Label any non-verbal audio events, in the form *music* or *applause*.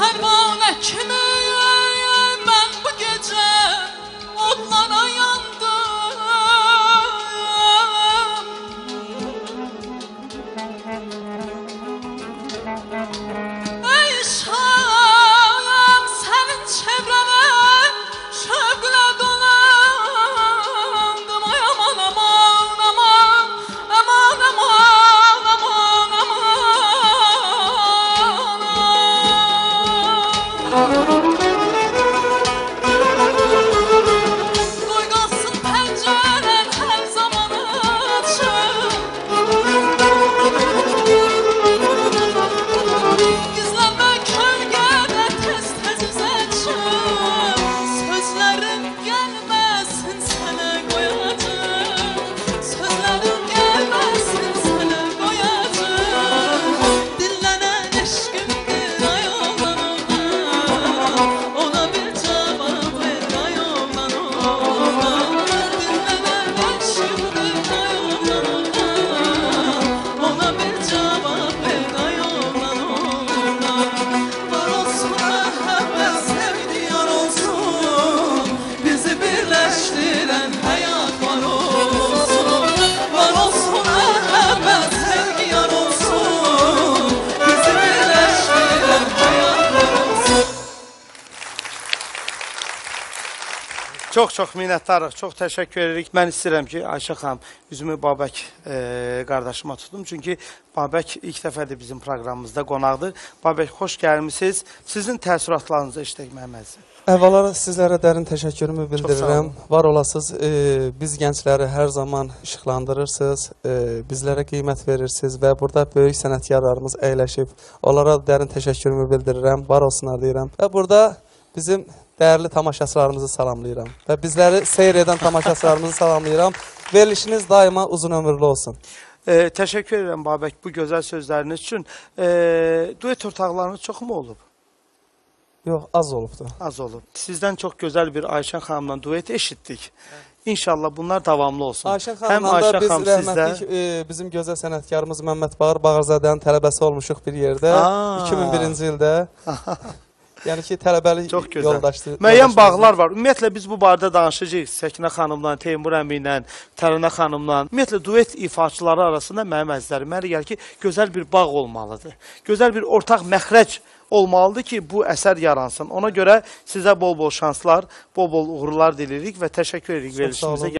هر بانه چه Çox-çox minnətdarıq, çox təşəkkür edirik. Mən istəyirəm ki, Ayşə xanım üzümü Babək e, qardaşıma tutum. Çünki Babək ilk dəfədir bizim proqramımızda qonaqdır. Babək, xoş gəlmisiniz. Sizin təəssüratlarınızı eşitdik Məhəmmədzi. Əvvəla sizlərə dərin təşəkkürümü bildirirəm. Var olasınız. E, biz gəncləri hər zaman işıqlandırırsınız, e, bizlərə qiymət verirsiniz və burada böyük sənətkarlarımız əyləşib. Onlara dərin təşəkkürümü bildirirəm. Var olsunlar deyirəm. Və burada bizim dəyərli tamaşaçılarımızı salamlayıram və bizləri seyr edən tamaşaçılarımızı salamlayıram. Verilişiniz daima uzun ömürlü olsun. E, təşəkkür edirəm Babək bu gözəl sözləriniz üçün. E, duet ortaqlarınız çoxmu olub? Yox, az olubdu. Az olub. Sizdən çox gözəl bir Ayşə xanımla duet eşitdik. İnşallah bunlar davamlı olsun. Ayşə Həm xanımla da biz xanım sizdə. rəhmətlik e, bizim gözəl sənətkarımız Məmməd Bağır Bağırzadənin tələbəsi olmuşuq bir yerdə Aa. 2001-ci ildə. *laughs* yəni ki, tələbəlik Çox gözəl. yoldaşdı. Müəyyən bağlar var. Ümumiyyətlə biz bu barədə danışacağıq. Səkinə xanımla, Teymur əmi ilə, Tərənə xanımla. Ümumiyyətlə duet ifaçıları arasında mənim əzizlərim, mənə gəlir ki, gözəl bir bağ olmalıdır. Gözəl bir ortaq məxrəc olmalıdır ki, bu əsər yaransın. Ona görə sizə bol-bol şanslar, bol-bol uğurlar dilirik və təşəkkür edirik verilişimizə